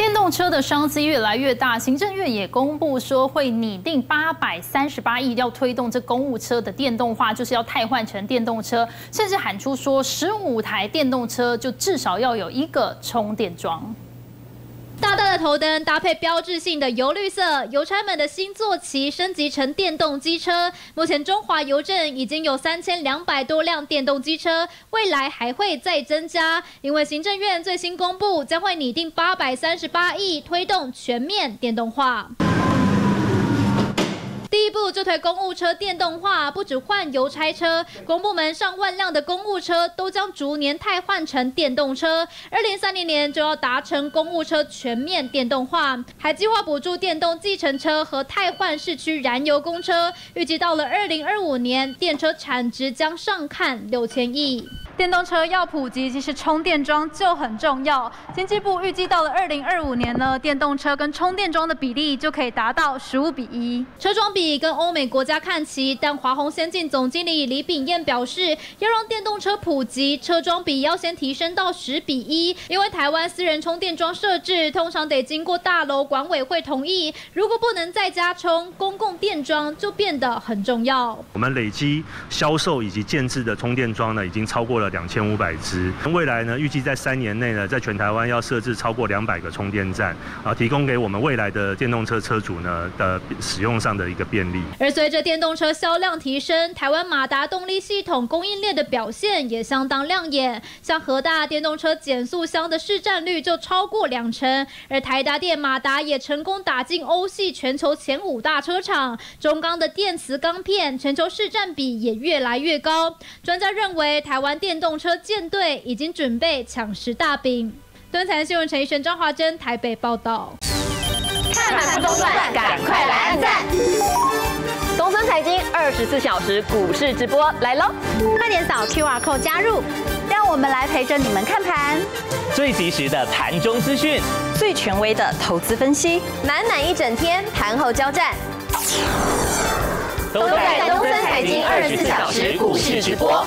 电动车的商机越来越大，行政院也公布说会拟定八百三十八亿要推动这公务车的电动化，就是要汰换成电动车，甚至喊出说十五台电动车就至少要有一个充电桩。大大的头灯搭配标志性的油绿色，邮差们的新坐骑升级成电动机车。目前中华邮政已经有三千两百多辆电动机车，未来还会再增加。因为行政院最新公布，将会拟定八百三十八亿推动全面电动化。第一步就推公务车电动化，不止换邮差车，公部门上万辆的公务车都将逐年汰换成电动车。二零三零年就要达成公务车全面电动化，还计划补助电动计程车和汰换市区燃油公车。预计到了二零二五年，电车产值将上看六千亿。电动车要普及，其实充电桩就很重要。经济部预计到了二零二五年呢，电动车跟充电桩的比例就可以达到十五比一。车桩比跟欧美国家看齐，但华虹先进总经理李炳彦表示，要让电动车普及，车桩比要先提升到十比一。因为台湾私人充电桩设置通常得经过大楼管委会同意，如果不能在家充，公共电桩就变得很重要。我们累积销售以及建制的充电桩呢，已经超过了。两千五百支，未来呢，预计在三年内呢，在全台湾要设置超过两百个充电站，啊，提供给我们未来的电动车车主呢的使用上的一个便利。而随着电动车销量提升，台湾马达动力系统供应链的表现也相当亮眼，像和大电动车减速箱的市占率就超过两成，而台达电马达也成功打进欧系全球前五大车厂，中钢的电磁钢片全球市占比也越来越高。专家认为，台湾电动车舰队已经准备抢食大饼。端财新闻陈奕迅、张华珍台北报道。看盘不中断，赶快来按赞！东森财经二十四小时股市直播来喽！快点扫 QR code 加入，让我们来陪着你们看盘。最及时的盘中资讯，最权威的投资分析，满满一整天盘后交战，都在东森财经二十四小时股市直播。